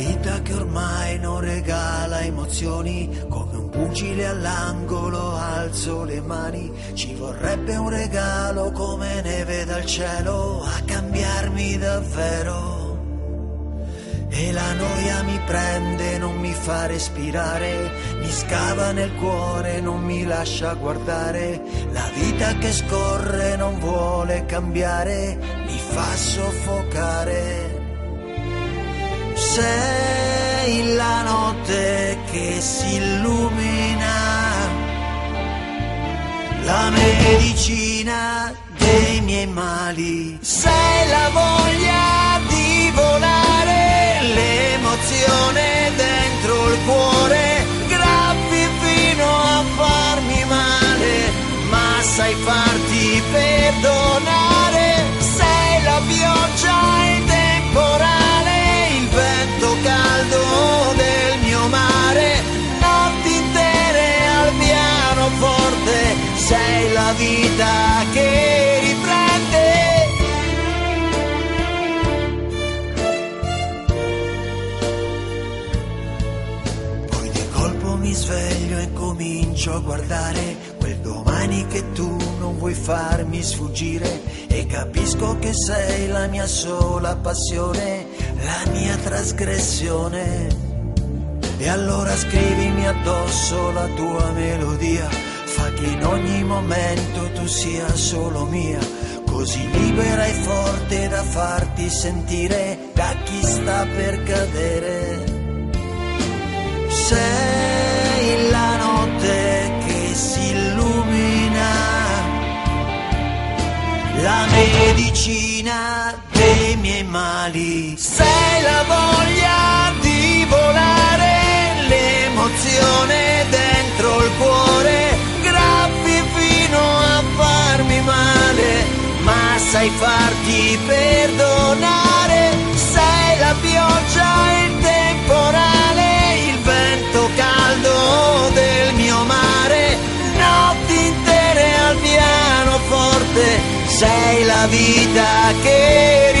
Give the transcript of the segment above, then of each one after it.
Vita che ormai non regala emozioni, come un pugile all'angolo alzo le mani, ci vorrebbe un regalo come neve dal cielo a cambiarmi davvero. E la noia mi prende, non mi fa respirare, mi scava nel cuore, non mi lascia guardare. La vita che scorre non vuole cambiare, mi fa soffocare. Sei la notte che si illumina, la medicina dei miei mali. Sei la voglia comincio a guardare quel domani che tu non vuoi farmi sfuggire e capisco che sei la mia sola passione, la mia trasgressione. E allora scrivimi addosso la tua melodia, fa che in ogni momento tu sia solo mia, così libera e forte da farti sentire da chi sta per cadere. Sei la medicina dei miei mali. Sei la voglia di volare, l'emozione dentro il cuore, graffi fino a farmi male, ma sai farti perdonare. Sei la vita che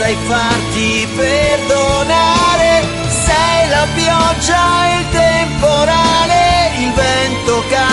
sai farti perdonare, sei la pioggia, il temporale, il vento caldo.